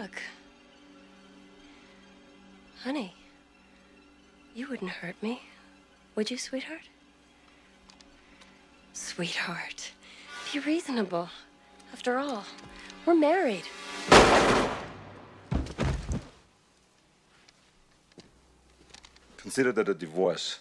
Look, Honey, you wouldn't hurt me, would you, sweetheart? Sweetheart, be reasonable. After all, we're married. Consider that a divorce.